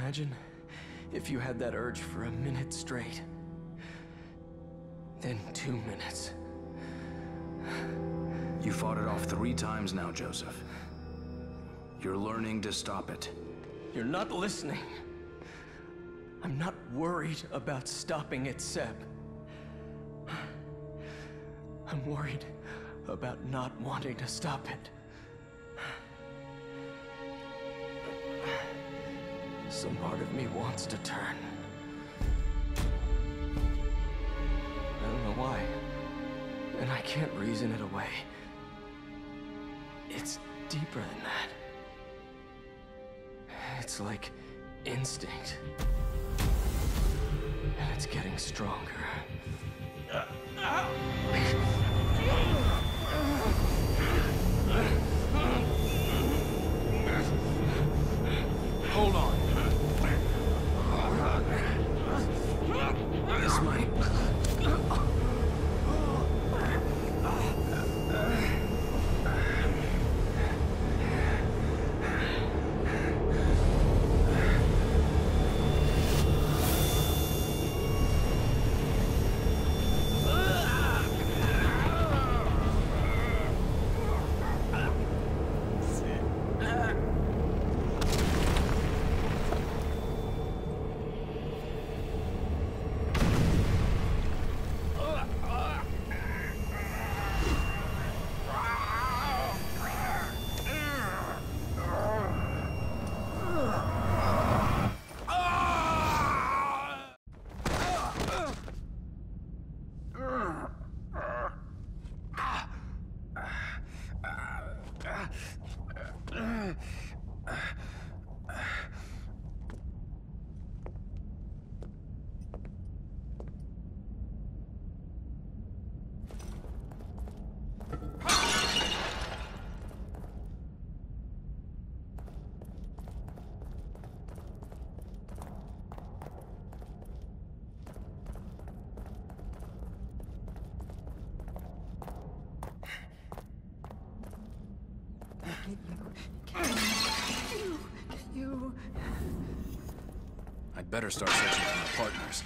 Imagine if you had that urge for a minute straight. Then two minutes. You fought it off three times now, Joseph. You're learning to stop it. You're not listening. I'm not worried about stopping it, Seb. I'm worried about not wanting to stop it. Some part of me wants to turn. I don't know why. And I can't reason it away. It's deeper than that. It's like instinct. And it's getting stronger. Uh, Hold better start searching for my partners.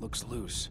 Looks loose.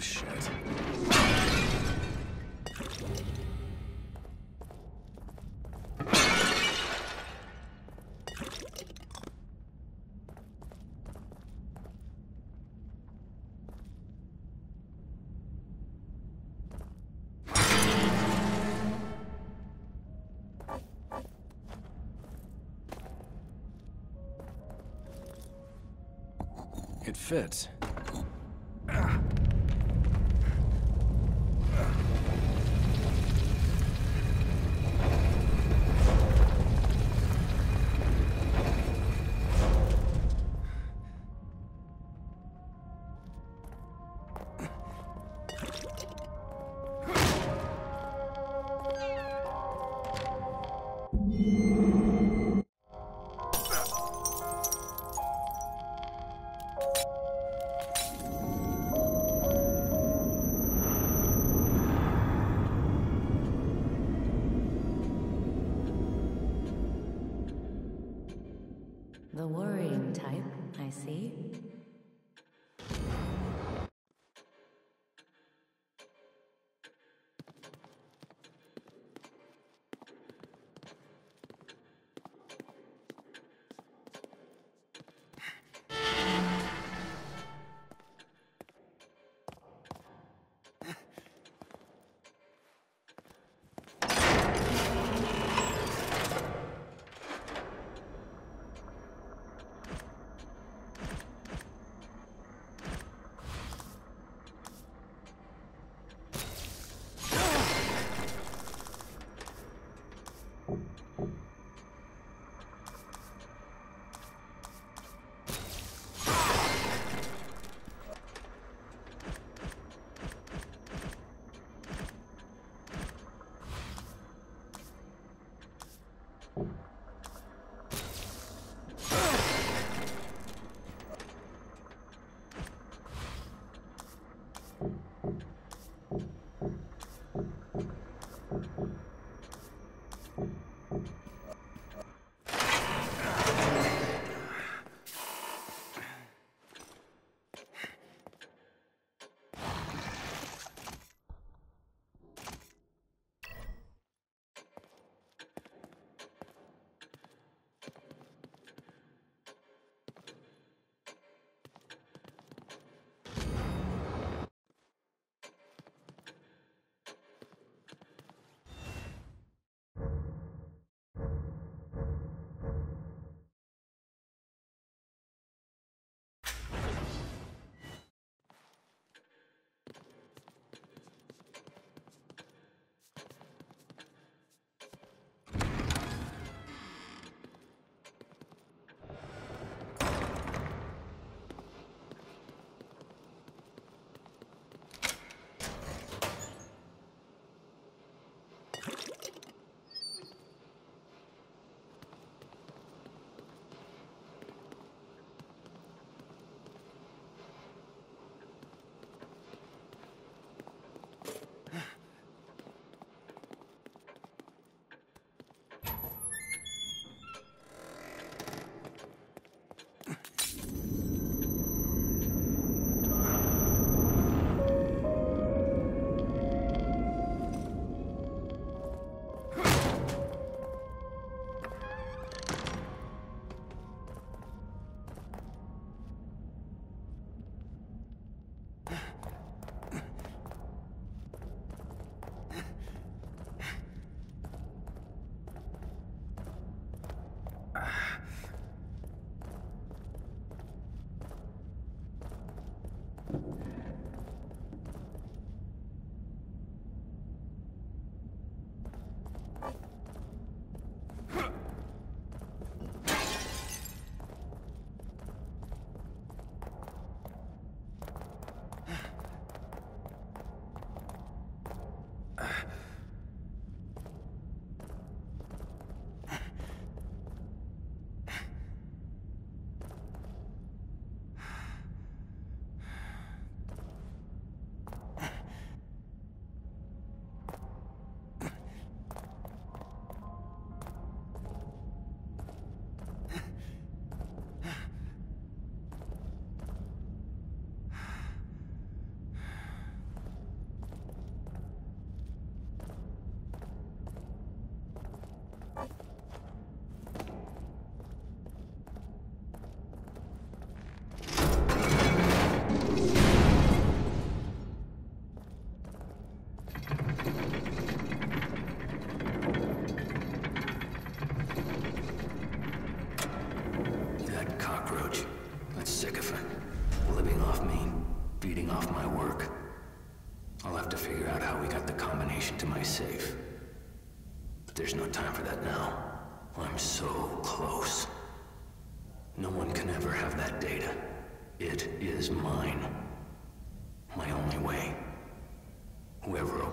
Shit. It fits.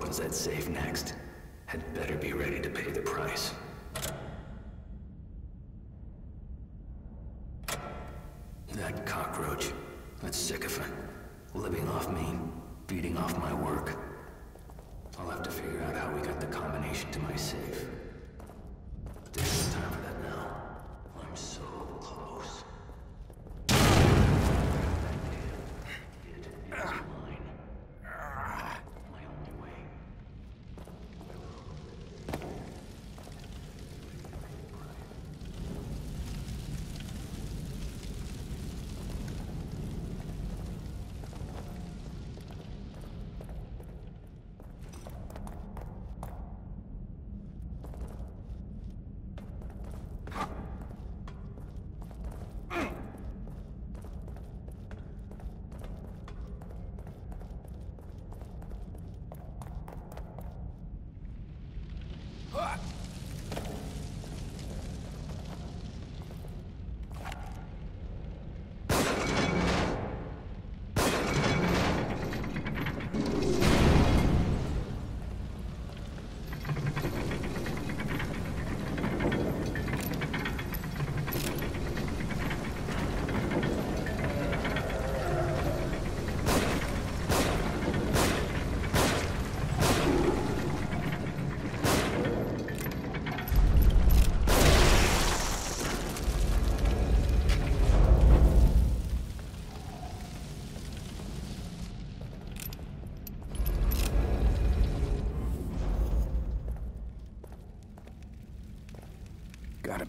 Whoever that safe next had better be ready to pay the price. That cockroach, that sycophant, living off me, feeding off my work. I'll have to figure out how we got the combination to my safe.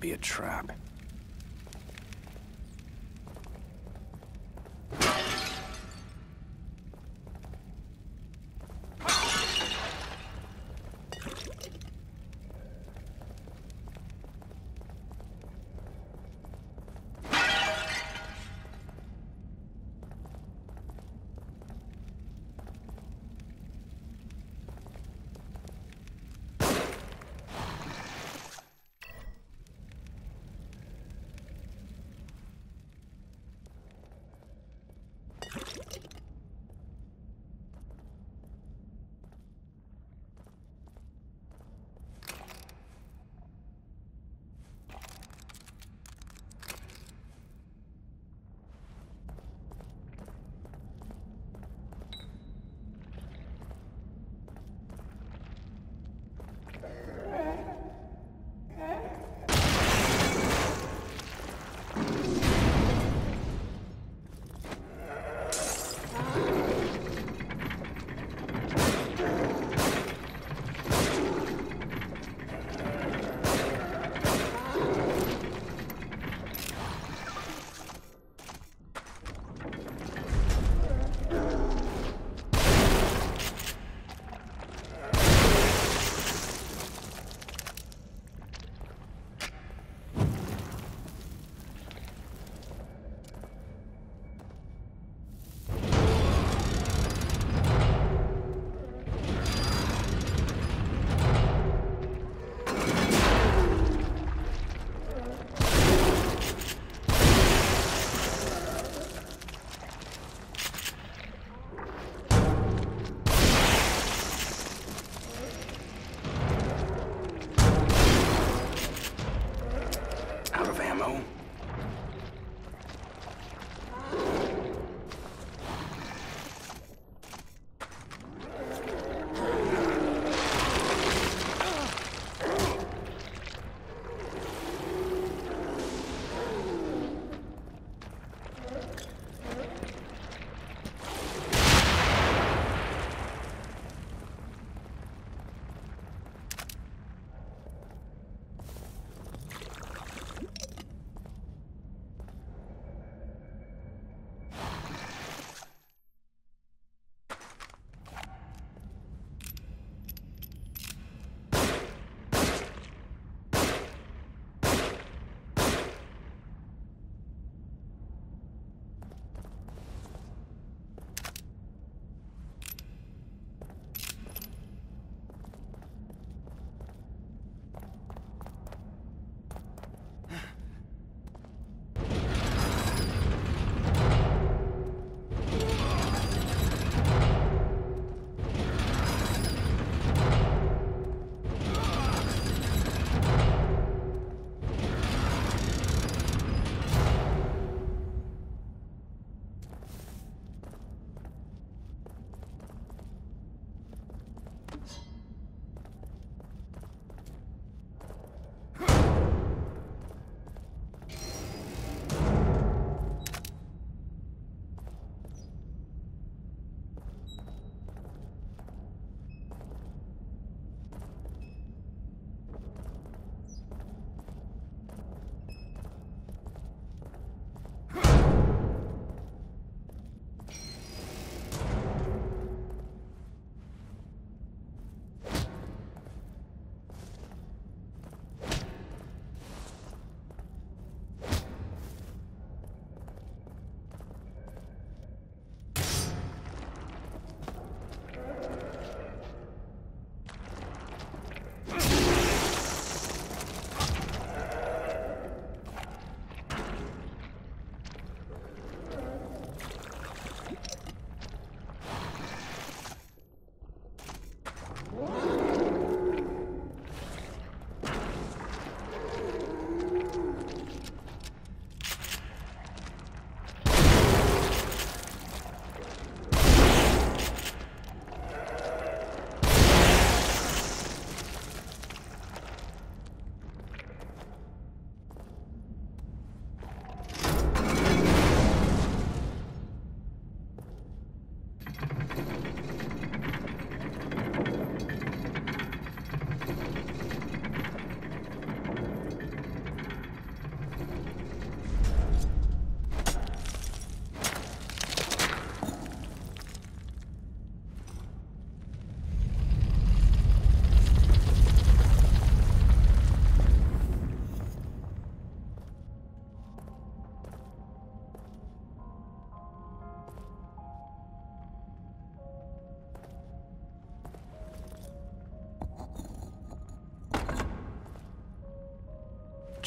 Be a trap.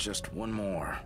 Just one more.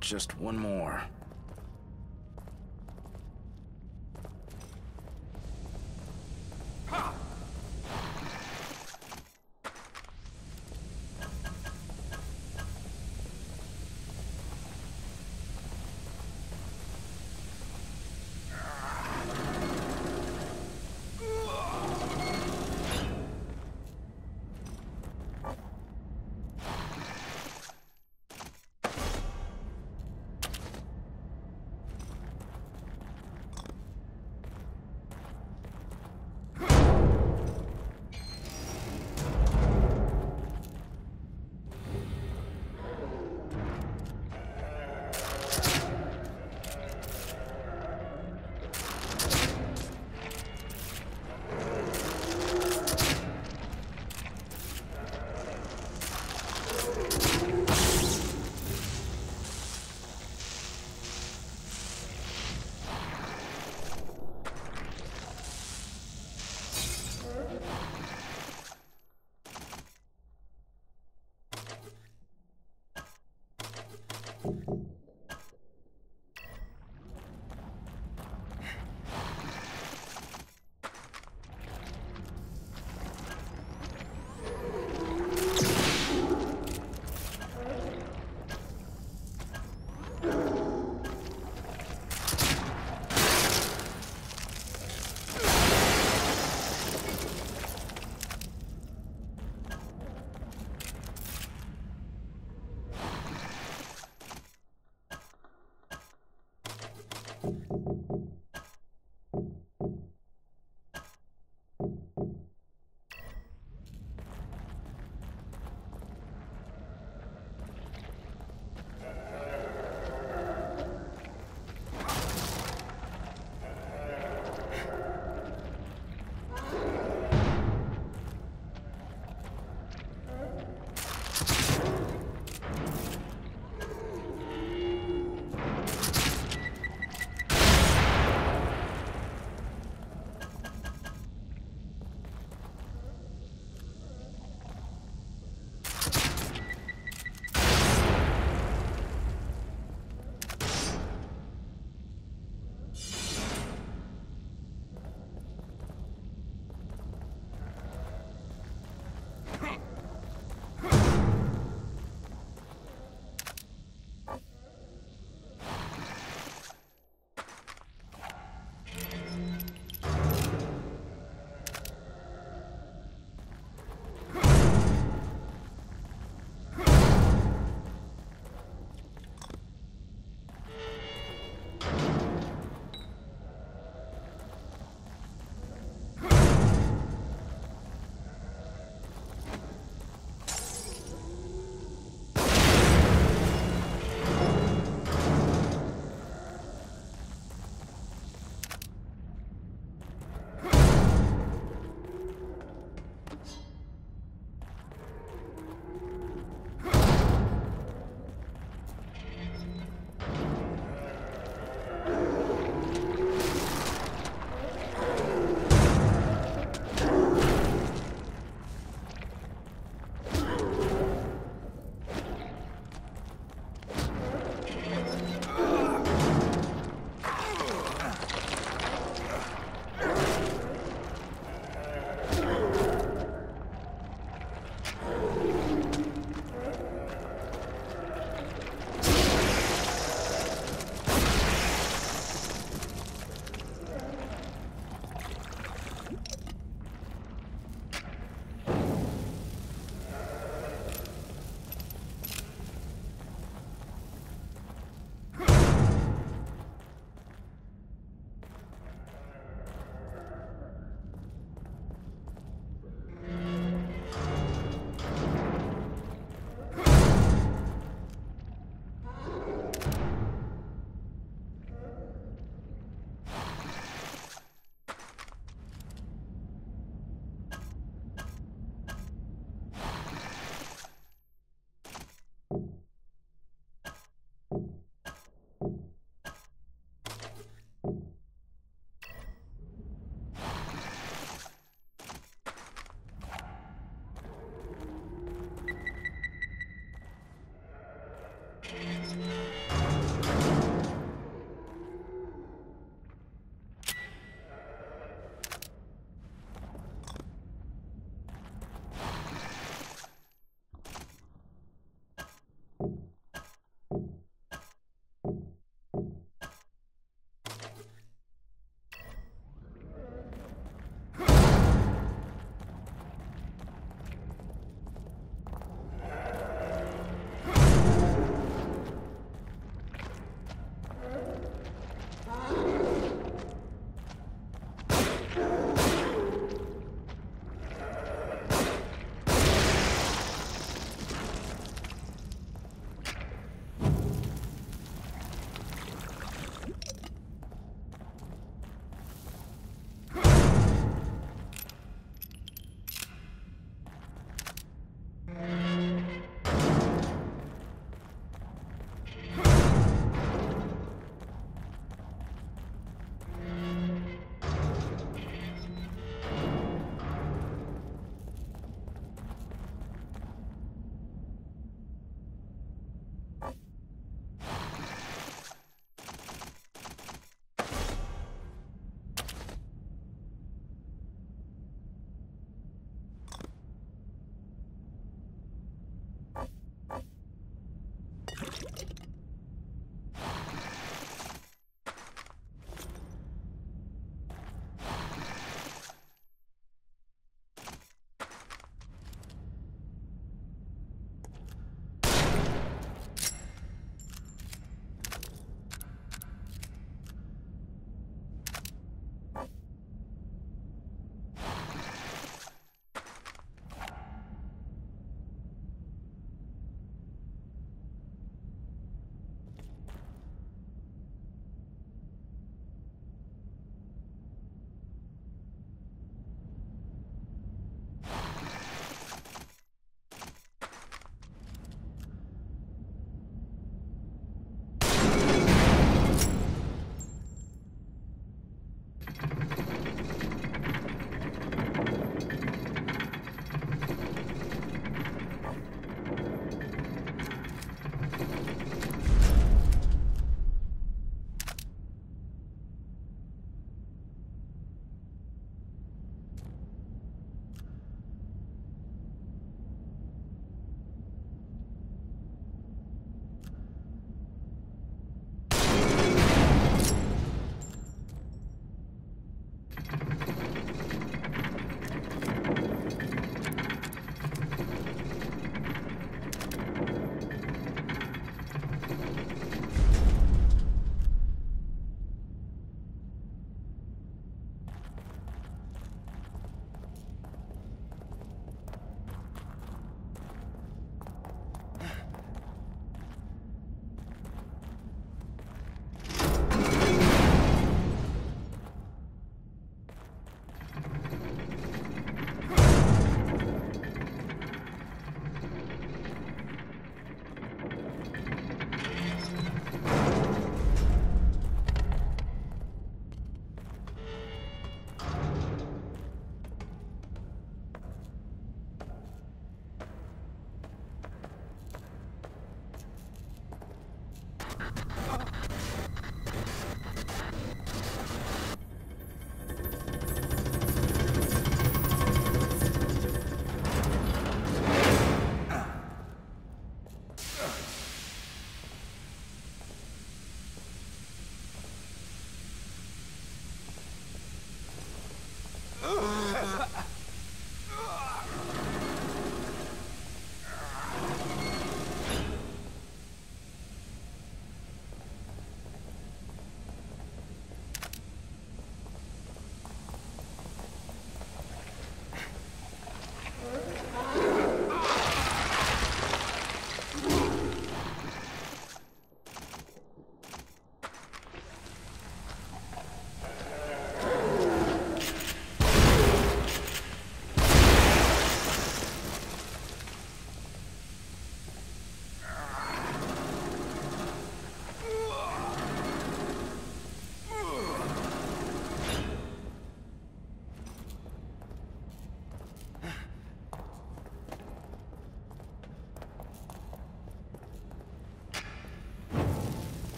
Just one more.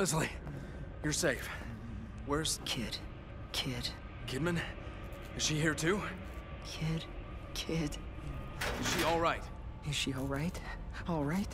Leslie, you're safe. Where's Kid. Kid. Kidman? Is she here too? Kid. Kid. Is she all right? Is she alright? Alright?